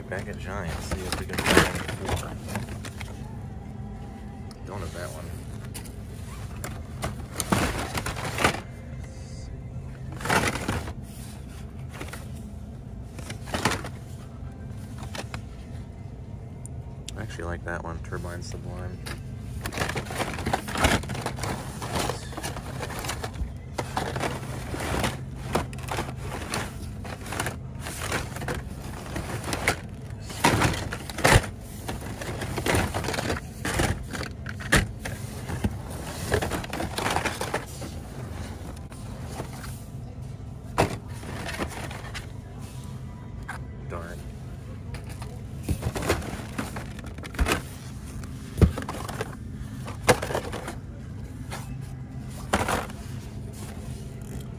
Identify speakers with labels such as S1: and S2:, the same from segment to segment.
S1: Alright, back at Giant. See if we can find. Don't have that one. I actually like that one, Turbine Sublime. Darn.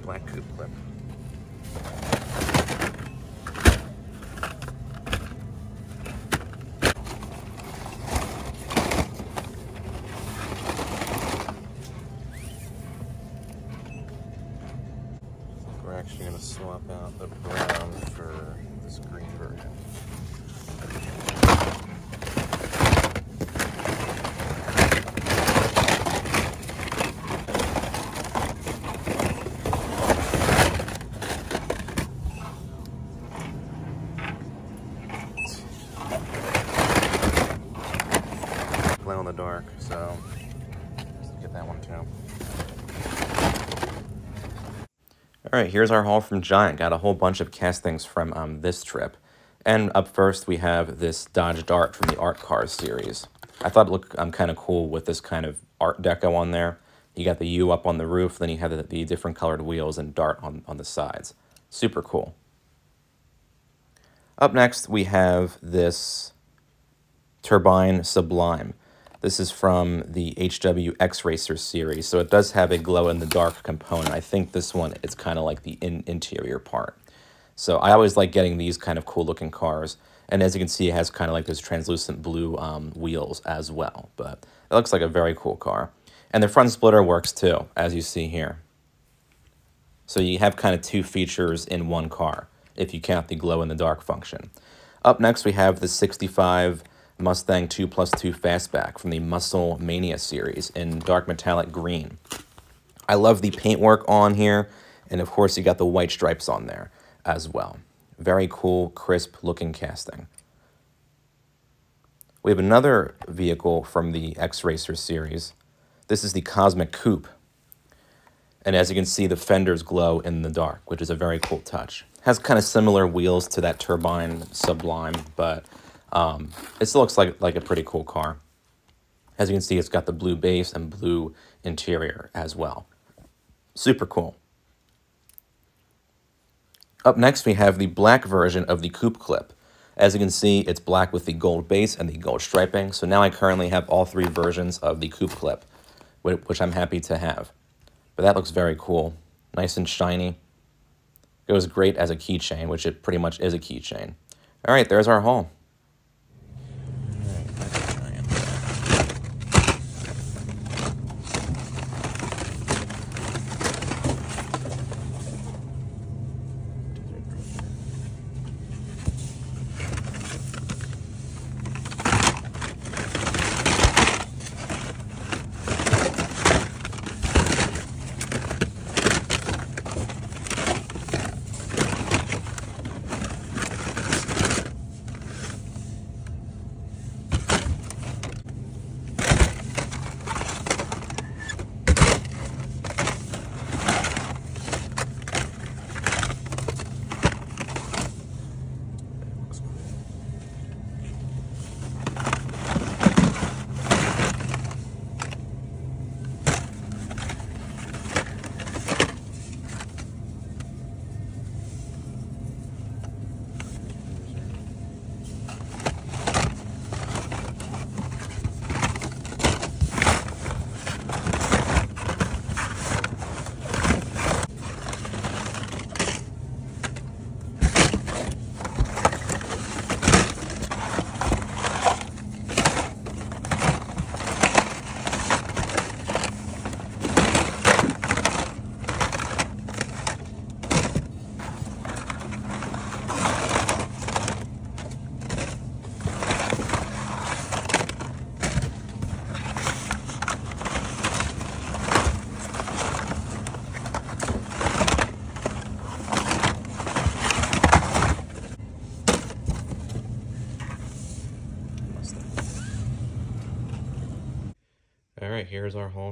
S1: Black coupe clip. We're actually going to swap out the brown for this green version. Glow in the dark, so let's get that one too. All right, here's our haul from Giant. Got a whole bunch of castings from um, this trip. And up first, we have this Dodge Dart from the Art Cars series. I thought it looked um, kind of cool with this kind of Art Deco on there. You got the U up on the roof, then you have the, the different colored wheels and Dart on, on the sides. Super cool. Up next, we have this Turbine Sublime. This is from the HW X-Raycer series, so it does have a glow-in-the-dark component. I think this one is kind of like the in interior part. So I always like getting these kind of cool-looking cars. And as you can see, it has kind of like those translucent blue um, wheels as well. But it looks like a very cool car. And the front splitter works too, as you see here. So you have kind of two features in one car, if you count the glow-in-the-dark function. Up next, we have the 65 Mustang 2 plus 2 Fastback from the Muscle Mania series in dark metallic green. I love the paintwork on here, and of course you got the white stripes on there as well. Very cool, crisp looking casting. We have another vehicle from the X-Raycer series. This is the Cosmic Coupe. And as you can see, the fenders glow in the dark, which is a very cool touch. Has kind of similar wheels to that Turbine Sublime, but um, it still looks like, like a pretty cool car. As you can see, it's got the blue base and blue interior as well. Super cool. Up next, we have the black version of the Coupe Clip. As you can see, it's black with the gold base and the gold striping. So now I currently have all three versions of the Coupe Clip, which I'm happy to have. But that looks very cool. Nice and shiny. Goes great as a keychain, which it pretty much is a keychain. All right, there's our haul.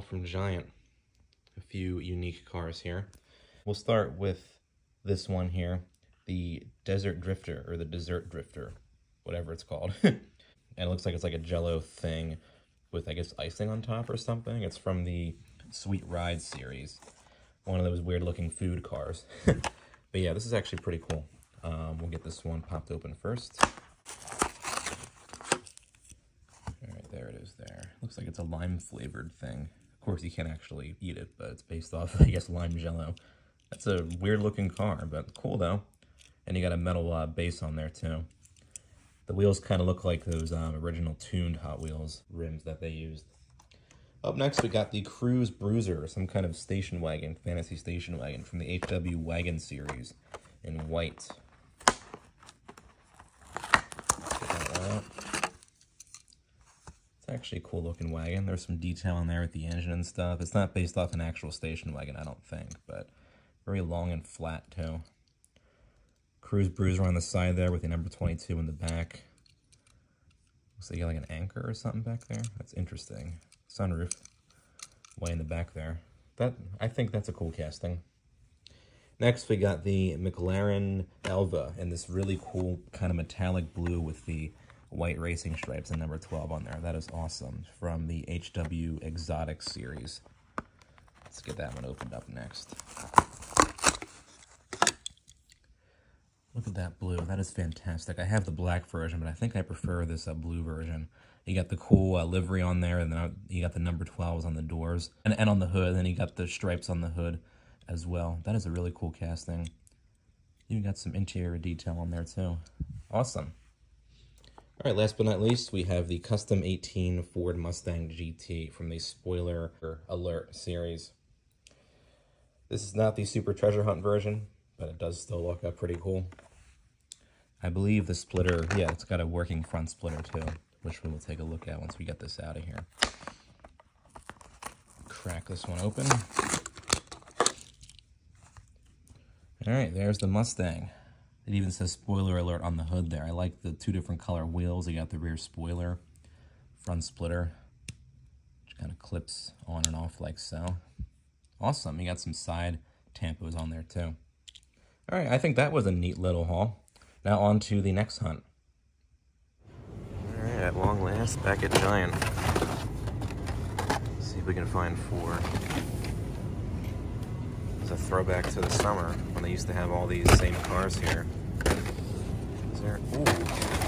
S1: From Giant. A few unique cars here. We'll start with this one here, the Desert Drifter, or the Dessert Drifter, whatever it's called. and it looks like it's like a jello thing with, I guess, icing on top or something. It's from the Sweet Ride series. One of those weird looking food cars. but yeah, this is actually pretty cool. Um, we'll get this one popped open first. All right, there it is there. Looks like it's a lime flavored thing. Of course, you can't actually eat it, but it's based off, I guess, lime jello. That's a weird looking car, but cool though. And you got a metal uh, base on there too. The wheels kind of look like those um, original tuned Hot Wheels rims that they used. Up next, we got the Cruise Bruiser, some kind of station wagon, fantasy station wagon from the HW Wagon series in white. Actually a cool looking wagon. There's some detail in there with the engine and stuff. It's not based off an actual station wagon, I don't think, but very long and flat too. Cruise Bruiser on the side there with the number 22 in the back. Looks like you got like an anchor or something back there. That's interesting. Sunroof way in the back there. That I think that's a cool casting. Next, we got the McLaren Elva in this really cool kind of metallic blue with the white racing stripes and number 12 on there. That is awesome. From the HW Exotic series. Let's get that one opened up next. Look at that blue. That is fantastic. I have the black version, but I think I prefer this uh, blue version. You got the cool uh, livery on there, and then you got the number 12s on the doors and, and on the hood, and then you got the stripes on the hood as well. That is a really cool casting. You got some interior detail on there too. Awesome. All right, last but not least, we have the Custom 18 Ford Mustang GT from the Spoiler Alert series. This is not the Super Treasure Hunt version, but it does still look uh, pretty cool. I believe the splitter, yeah, it's got a working front splitter too, which we will take a look at once we get this out of here. Crack this one open. All right, there's the Mustang. It even says spoiler alert on the hood there. I like the two different color wheels. You got the rear spoiler, front splitter, which kind of clips on and off like so. Awesome. You got some side tampos on there too. All right, I think that was a neat little haul. Now on to the next hunt. All right, at long last, back at Giant. Let's see if we can find four. It's a throwback to the summer when they used to have all these same cars here. There? Ooh.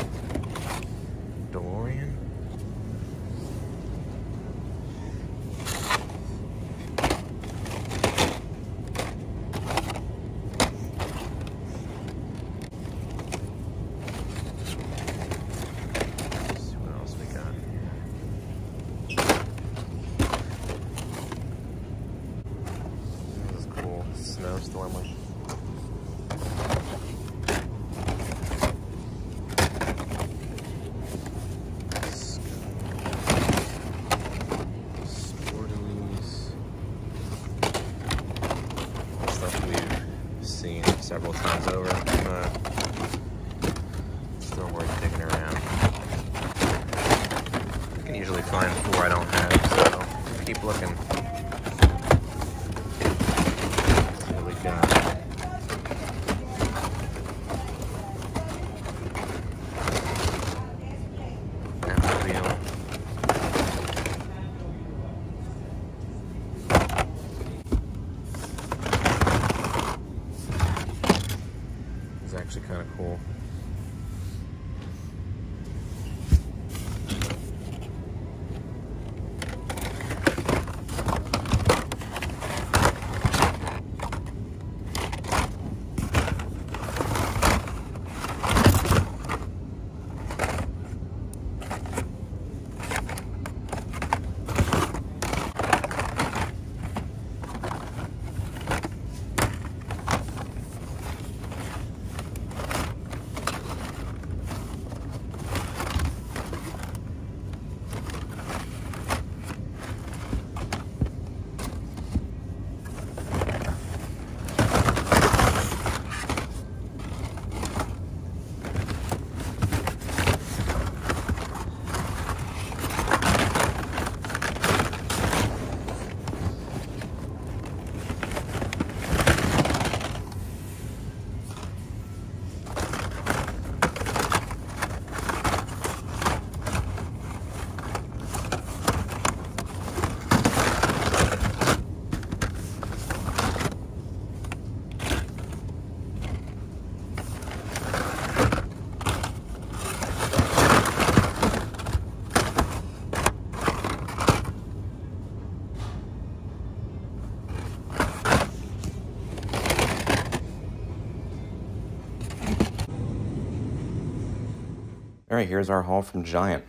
S1: All right, here's our haul from Giant.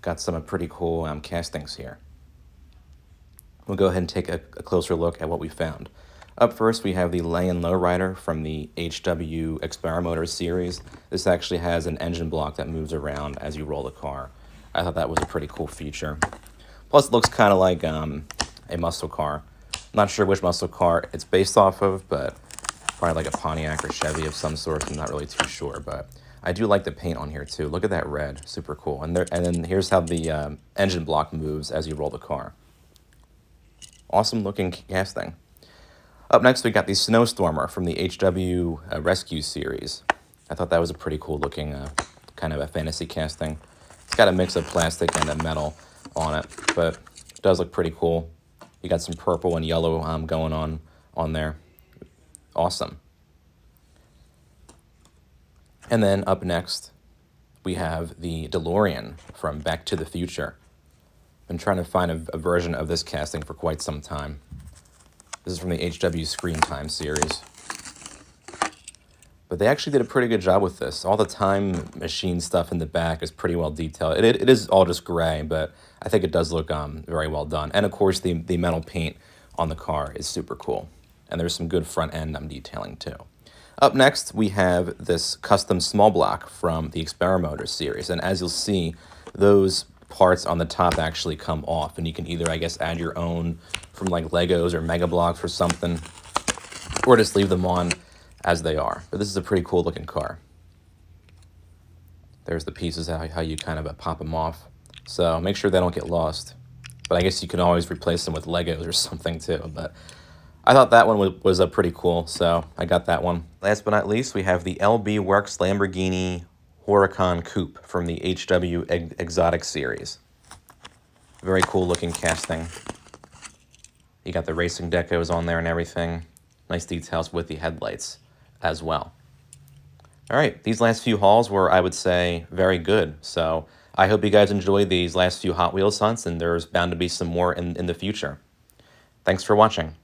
S1: Got some pretty cool um, castings here. We'll go ahead and take a, a, closer look at what we found. Up first, we have the Lay-In Lowrider from the HW Experimotor series. This actually has an engine block that moves around as you roll the car. I thought that was a pretty cool feature. Plus, it looks kind of like um, a muscle car. Not sure which muscle car it's based off of, but probably like a Pontiac or Chevy of some sort. I'm not really too sure, but I do like the paint on here too. Look at that red, super cool. And there, and then here's how the um, engine block moves as you roll the car. Awesome looking casting. Up next, we got the Snowstormer from the HW uh, Rescue series. I thought that was a pretty cool looking uh, kind of a fantasy casting. It's got a mix of plastic and a metal on it, but it does look pretty cool. You got some purple and yellow um, going on on there. Awesome. And then up next, we have the DeLorean from Back to the Future. Been trying to find a, a version of this casting for quite some time. This is from the HW Screen Time series. But they actually did a pretty good job with this. All the time machine stuff in the back is pretty well detailed. It, it, it is all just gray, but I think it does look um, very well done. And of course, the, the metal paint on the car is super cool. And there's some good front end um, detailing too. Up next, we have this custom small block from the Experimotor series. And as you'll see, those parts on the top actually come off. And you can either, I guess, add your own from like Legos or Mega Bloks or something, or just leave them on as they are. But this is a pretty cool looking car. There's the pieces, how, how you kind of uh, pop them off. So make sure they don't get lost. But I guess you can always replace them with Legos or something too. But I thought that one was, was a pretty cool, so I got that one. Last but not least, we have the LB Works Lamborghini Huracan Coupe from the HW Exotic series. Very cool looking casting. You got the racing decos on there and everything. Nice details with the headlights as well. All right, these last few hauls were, I would say, very good. So I hope you guys enjoyed these last few Hot Wheels hunts, and there's bound to be some more in, in the future. Thanks for watching.